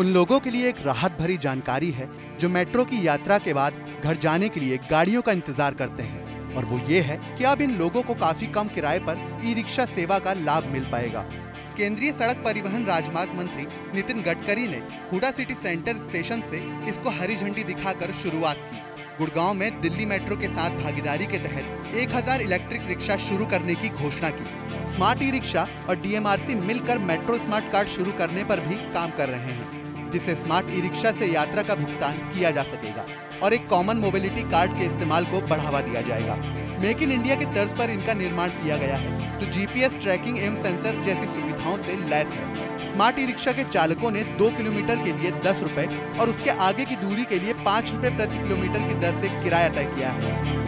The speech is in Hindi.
उन लोगों के लिए एक राहत भरी जानकारी है, जो मेट्रो की यात्रा के बाद घर जाने के लिए गाड़ियों का इंतज़ार करते हैं। और वो ये है कि अब इन लोगों को काफ़ी कम किराए पर ई रिक्शा सेवा का लाभ मिल पाएगा। केंद्रीय सड़क परिवहन राजमार्ग मंत्री नितिन गडकरी ने हुडा सिटी सेंटर स्टेशन से इसको हरी झंडी दिखाकर शुरुआत की। गुड़गांव में दिल्ली मेट्रो के साथ भागीदारी के तहत 1000 इलेक्ट्रिक रिक्शा शुरू करने की घोषणा की। स्मार्ट ई रिक्शा और डीएमआरसी मिलकर मेट्रो स्मार्ट कार्ड शुरू करने पर भी काम कर रहे हैं। जिससे स्मार्ट ई रिक्शा से यात्रा का भुगतान किया जा सकेगा और एक कॉमन मोबिलिटी कार्ड के इस्तेमाल को बढ़ावा दिया जाएगा। मेक इन इंडिया के तर्ज पर इनका निर्माण किया गया है तो जीपीएस ट्रैकिंग एवं सेंसर जैसी सुविधाओं से लैस है। स्मार्ट ई रिक्शा के चालकों ने दो किलोमीटर के लिए दस रुपए और उसके आगे की दूरी के लिए पाँच रुपए प्रति किलोमीटर की दर से किराया तय किया है।